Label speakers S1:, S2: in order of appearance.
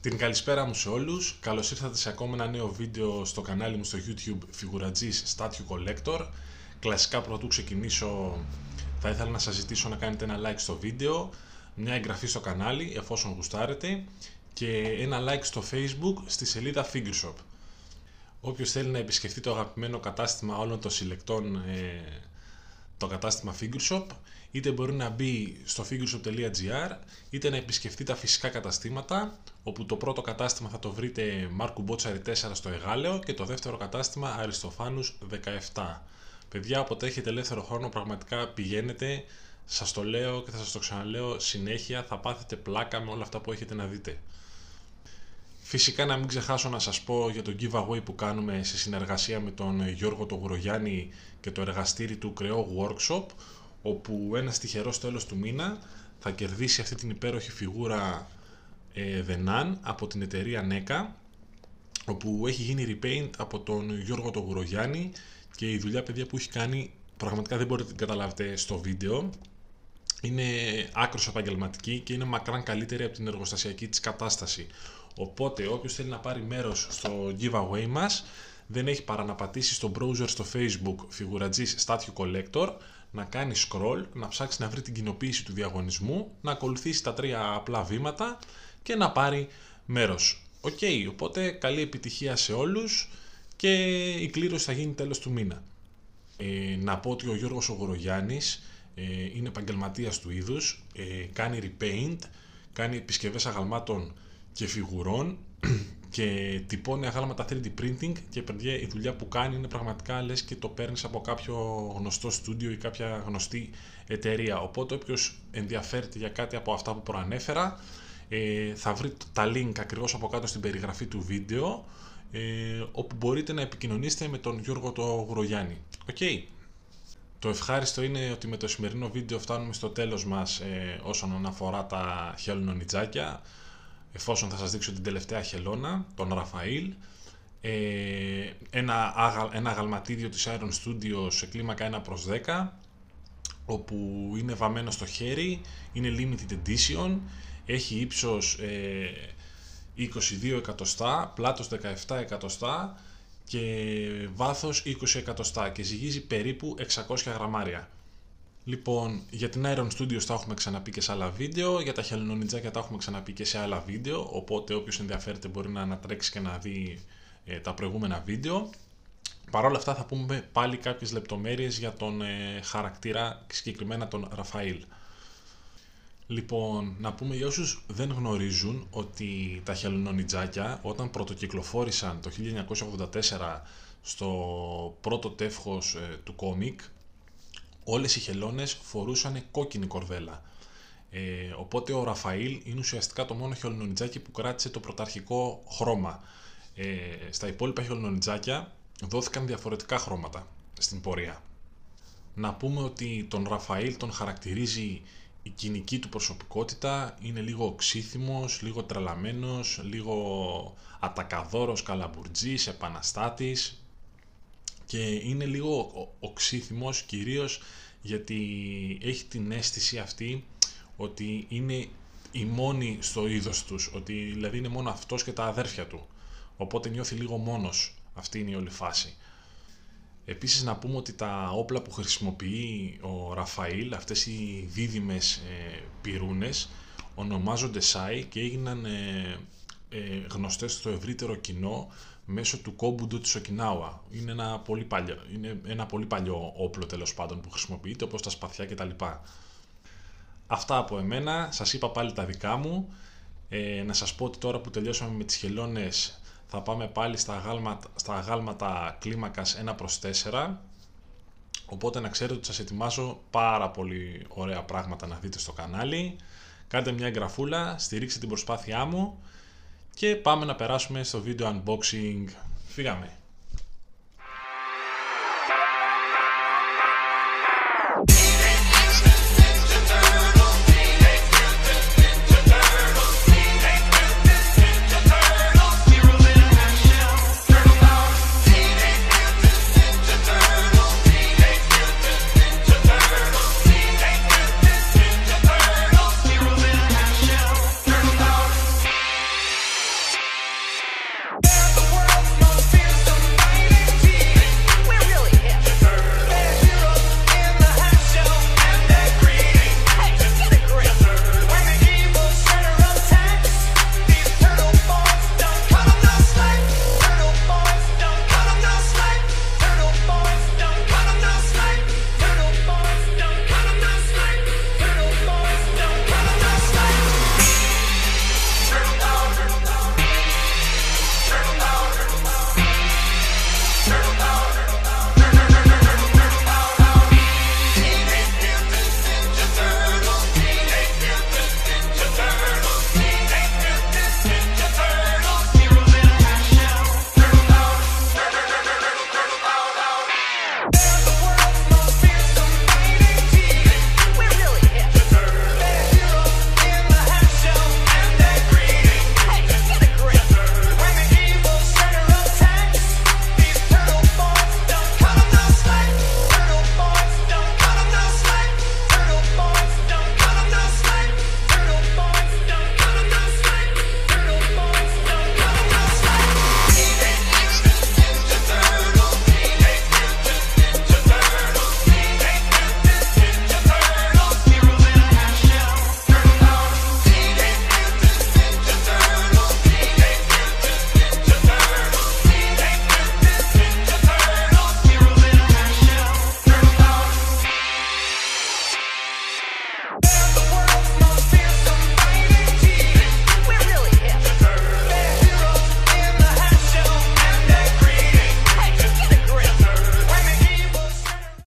S1: Την καλησπέρα μου σε όλους, καλώς ήρθατε σε ακόμα ένα νέο βίντεο στο κανάλι μου στο YouTube Φιγουρατζής Statue Collector. Κλασικά πρωτού ξεκινήσω θα ήθελα να σας ζητήσω να κάνετε ένα like στο βίντεο μια εγγραφή στο κανάλι εφόσον γουστάρετε και ένα like στο facebook στη σελίδα Figureshop Όποιος θέλει να επισκεφτεί το αγαπημένο κατάστημα όλων των συλλεκτών ε, το κατάστημα Figureshop είτε μπορεί να μπει στο figureshop.gr είτε να επισκεφτεί τα φυσικά καταστήματα όπου το πρώτο κατάστημα θα το βρείτε Μάρκου Μπότσαρη 4 στο Εγάλεο και το δεύτερο κατάστημα Αριστοφάνους 17. Παιδιά, όποτε έχετε ελεύθερο χρόνο πραγματικά πηγαίνετε, σας το λέω και θα σας το ξαναλέω συνέχεια, θα πάθετε πλάκα με όλα αυτά που έχετε να δείτε. Φυσικά να μην ξεχάσω να σας πω για το giveaway που κάνουμε σε συνεργασία με τον Γιώργο τον Γουρογιάννη και το εργαστήρι του Κρεό Workshop όπου ένας τυχερός τέλος του μήνα θα κερδίσει αυτή την υπέροχη φιγούρα ε, από την εταιρεία NECA όπου έχει γίνει repaint από τον Γιώργο τον Γουρογιάννη και η δουλειά παιδιά που έχει κάνει πραγματικά δεν μπορείτε να την καταλάβετε στο βίντεο είναι άκρος επαγγελματική και είναι μακράν καλύτερη από την εργοστασιακή της κατάσταση οπότε όποιος θέλει να πάρει μέρος στο giveaway μας δεν έχει παρά να πατήσει στο browser στο facebook Figuragis Statue Collector να κάνει scroll, να ψάξει να βρει την κοινοποίηση του διαγωνισμού, να ακολουθήσει τα τρία απλά βήματα και να πάρει μέρος. Οκ, οπότε καλή επιτυχία σε όλους και η κλήρωση θα γίνει τέλος του μήνα. Ε, να πω ότι ο Γιώργος Ογορογιάννης ε, είναι επαγγελματίας του είδους, ε, κάνει repaint, κάνει επισκευές αγαλμάτων και φιγουρών και τυπώνει αγάλματα 3D printing και παιδιά η δουλειά που κάνει είναι πραγματικά λες και το παίρνεις από κάποιο γνωστό στούντιο ή κάποια γνωστή εταιρεία. Οπότε όποιος ενδιαφέρεται για κάτι από αυτά που προανέφερα ε, θα βρει τα link ακριβώς από κάτω στην περιγραφή του βίντεο ε, όπου μπορείτε να επικοινωνήσετε με τον Γιώργο το Γουρογιάννη. Okay. Το ευχάριστο είναι ότι με το σημερινό βίντεο φτάνουμε στο τέλος μας ε, όσον αφορά τα χελονιτζάκια εφόσον θα σας δείξω την τελευταία χελώνα, τον Ραφαήλ. Ε, ένα, ένα αγαλματίδιο της Iron Studio σε κλίμακα 1 προς 10 όπου είναι βαμμένο στο χέρι, είναι limited edition έχει ύψος ε, 22 εκατοστά, πλάτος 17 εκατοστά και βάθος 20 εκατοστά και ζυγίζει περίπου 600 γραμμάρια. Λοιπόν, για την Iron Studios τα έχουμε ξαναπεί και σε άλλα βίντεο, για τα χελονιτζάκια τα έχουμε ξαναπεί και σε άλλα βίντεο, οπότε όποιος ενδιαφέρεται μπορεί να ανατρέξει και να δει ε, τα προηγούμενα βίντεο. Παρ' όλα αυτά θα πούμε πάλι κάποιες λεπτομέρειες για τον ε, χαρακτήρα, συγκεκριμένα τον Ραφαήλ. Λοιπόν, να πούμε για όσους δεν γνωρίζουν ότι τα χελονιτζάκια όταν πρωτοκυκλοφόρησαν το 1984 στο πρώτο τεύχος ε, του κόμικ όλες οι χελώνες φορούσαν κόκκινη κορδέλα. Ε, οπότε ο Ραφαήλ είναι ουσιαστικά το μόνο χελονιτζάκι που κράτησε το πρωταρχικό χρώμα. Ε, στα υπόλοιπα χελονιτζάκια δόθηκαν διαφορετικά χρώματα στην πορεία. Να πούμε ότι τον Ραφαήλ τον χαρακτηρίζει η κοινική του προσωπικότητα είναι λίγο οξύθυμος, λίγο τρελαμένος, λίγο ατακαδόρος, καλαμπουρτζής, επαναστάτης και είναι λίγο οξύθυμος κυρίως γιατί έχει την αίσθηση αυτή ότι είναι η μόνη στο είδος τους, ότι δηλαδή είναι μόνο αυτός και τα αδέρφια του. Οπότε νιώθει λίγο μόνος. Αυτή είναι η όλη φάση. Επίσης να πούμε ότι τα όπλα που χρησιμοποιεί ο Ραφαήλ, αυτές οι δίδυμες ε, πυρούνες, ονομάζονται ΣΑΙ και έγιναν ε, ε, γνωστές στο ευρύτερο κοινό μέσω του κόμπουντο της Οκινάουα. Είναι ένα πολύ παλιό, είναι ένα πολύ παλιό όπλο τέλος πάντων που χρησιμοποιείται όπως τα σπαθιά κτλ. Αυτά από εμένα, σας είπα πάλι τα δικά μου. Ε, να σας πω ότι τώρα που τελειώσαμε με τις χελώνες θα πάμε πάλι στα αγάλματα, στα αγάλματα κλίμακας 1 προς 4 οπότε να ξέρετε ότι σας ετοιμάζω πάρα πολύ ωραία πράγματα να δείτε στο κανάλι κάντε μια εγγραφούλα, στηρίξτε την προσπάθειά μου και πάμε να περάσουμε στο βίντεο unboxing. Φύγαμε!